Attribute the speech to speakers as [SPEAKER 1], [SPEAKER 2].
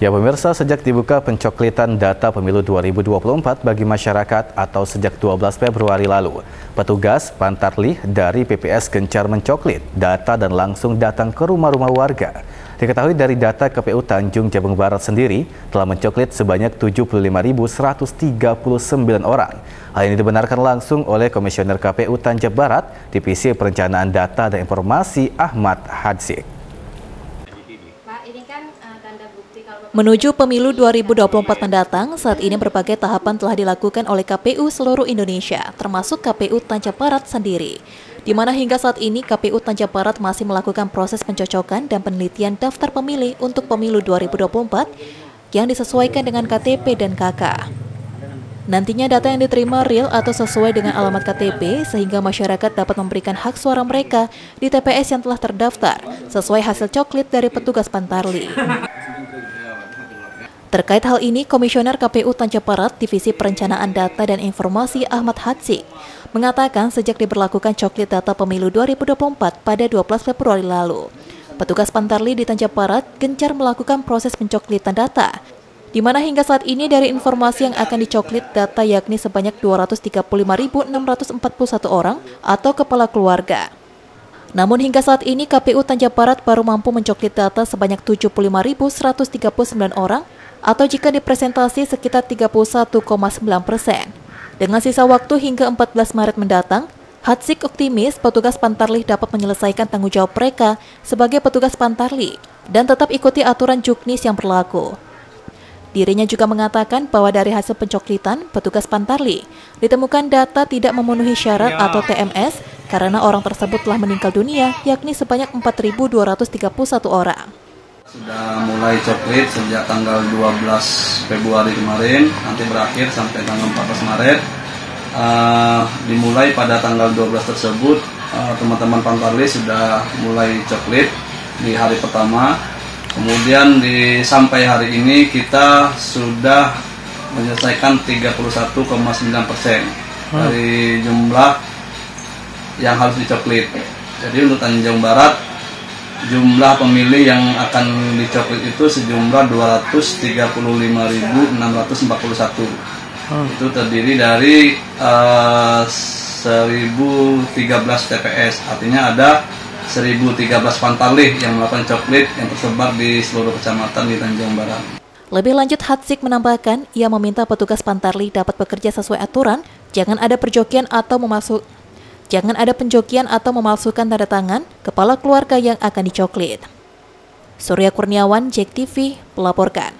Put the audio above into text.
[SPEAKER 1] Ya pemirsa, sejak dibuka pencoklitan data pemilu 2024 bagi masyarakat atau sejak 12 Februari lalu, petugas Pantarlih dari PPS gencar mencoklit data dan langsung datang ke rumah-rumah warga. Diketahui dari data KPU Tanjung Jabung Barat sendiri telah mencoklit sebanyak 75.139 orang. Hal ini dibenarkan langsung oleh Komisioner KPU Tanjung Barat, Divisi Perencanaan Data dan Informasi Ahmad Hadsik.
[SPEAKER 2] Menuju pemilu 2024 mendatang, saat ini berbagai tahapan telah dilakukan oleh KPU seluruh Indonesia, termasuk KPU Tanjung Barat sendiri. Di mana hingga saat ini KPU Tanjung Barat masih melakukan proses pencocokan dan penelitian daftar pemilih untuk pemilu 2024 yang disesuaikan dengan KTP dan KK. Nantinya data yang diterima real atau sesuai dengan alamat KTP sehingga masyarakat dapat memberikan hak suara mereka di TPS yang telah terdaftar sesuai hasil coklit dari petugas Pantarli. Terkait hal ini, Komisioner KPU Tanjung Barat Divisi Perencanaan Data dan Informasi Ahmad Hatsik mengatakan sejak diberlakukan coklit data pemilu 2024 pada 12 Februari lalu, petugas Pantarli di Tanjung Barat gencar melakukan proses pencoklitan data, di mana hingga saat ini dari informasi yang akan dicoklit data yakni sebanyak 235.641 orang atau kepala keluarga. Namun hingga saat ini KPU Tanjung Barat baru mampu mencoklit data sebanyak 75.139 orang atau jika dipresentasi sekitar 31,9 persen. Dengan sisa waktu hingga 14 Maret mendatang, Hatsik optimis petugas Pantarlih dapat menyelesaikan tanggung jawab mereka sebagai petugas Pantarlih dan tetap ikuti aturan juknis yang berlaku. Dirinya juga mengatakan bahwa dari hasil pencoklitan, petugas Pantarli ditemukan data tidak memenuhi syarat ya. atau TMS karena orang tersebut telah meninggal dunia, yakni sebanyak 4.231 orang.
[SPEAKER 3] Sudah mulai coklit sejak tanggal 12 Februari kemarin, nanti berakhir sampai tanggal 14 Maret. Uh, dimulai pada tanggal 12 tersebut, uh, teman-teman Pantarli sudah mulai coklit di hari pertama. Kemudian di sampai hari ini kita sudah menyelesaikan 31,9 persen dari jumlah yang harus dicoklit. Jadi untuk Tanjung Barat jumlah pemilih yang akan dicoklit itu sejumlah 235.641. Hmm. Itu terdiri dari uh, eh, 1013 TPS. Artinya ada 1013 pantalih yang melakukan coklit yang tersebar di seluruh kecamatan di Tanjung Barat.
[SPEAKER 2] Lebih lanjut, Hatsik menambahkan, ia meminta petugas Pantarli dapat bekerja sesuai aturan, jangan ada perjokian atau memasuk Jangan ada penjokian atau memalsukan tanda tangan kepala keluarga yang akan dicoklit. Surya Kurniawan, Jek TV, melaporkan.